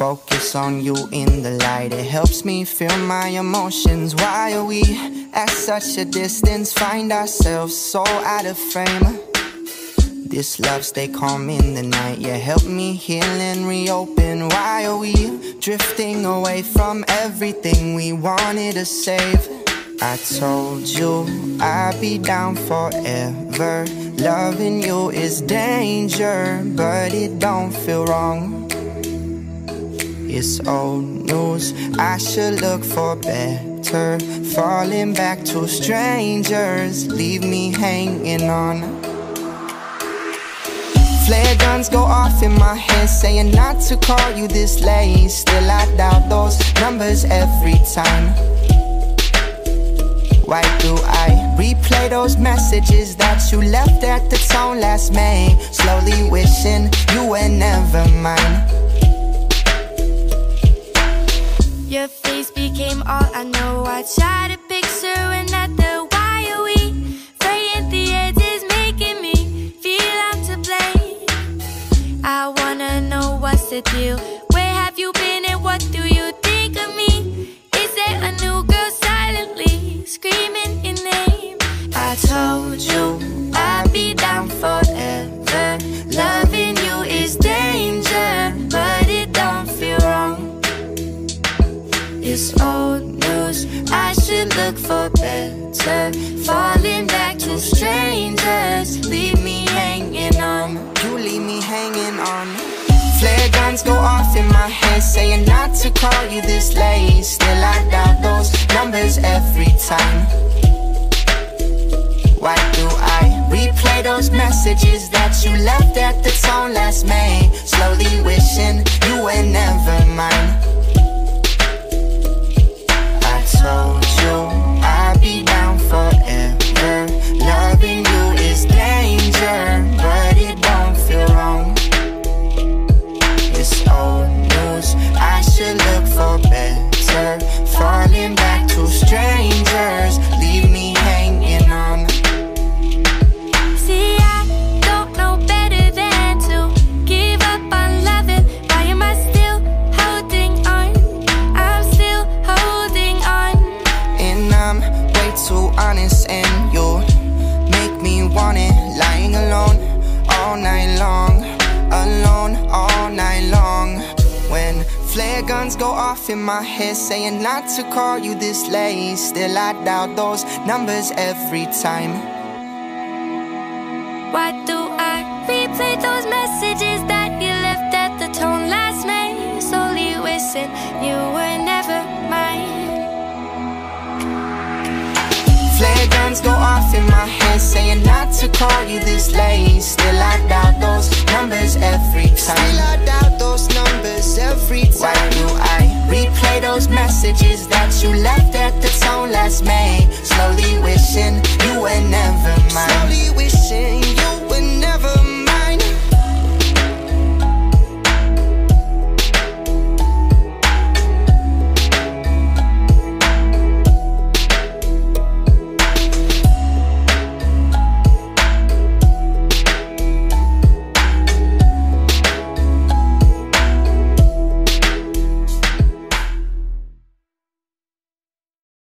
focus on you in the light. It helps me feel my emotions. Why are we at such a distance? Find ourselves so out of frame. This love stay calm in the night. Yeah, help me heal and reopen. Why are we drifting away from everything we wanted to save? I told you I'd be down forever. Loving you is danger, but it don't feel wrong. It's old news, I should look for better. Falling back to strangers, leave me hanging on. Flare guns go off in my head, saying not to call you this late. Still, I doubt those numbers every time. Why do I replay those messages that you left at the tone last May? Slowly all I try to picture another. Why are we fraying the edges, making me feel I'm to blame? I wanna know what's the deal. Where have you been and what do you think of me? Is there a new girl silently screaming your name? I told you I'd be down forever. Loving you is danger, but it don't feel wrong. It's news. Should look for better. Falling back to strangers. Leave me hanging on. You leave me hanging on. Flare guns go off in my head, saying not to call you this late. Still, I doubt those numbers every time. Why do I replay those messages that you left at the tone last May? Slowly wishing you were never mine. Strangers, leave me hanging on. See, I don't know better than to give up on loving. Why am I still holding on? I'm still holding on. And I'm way too honest, and you make me want it. Lying alone all night long, flare go off in my head, saying not to call you this late. Still, I doubt those numbers every time. Why do I replay those messages that you left at the tone last May? Slowly wishing you were never mine. Flare guns go off in my head, saying not to call you this late. Still, I doubt those numbers every time. Every time. Why do I replay those messages that you left at the tone last May? Slowly wishing you were never mine. Slowly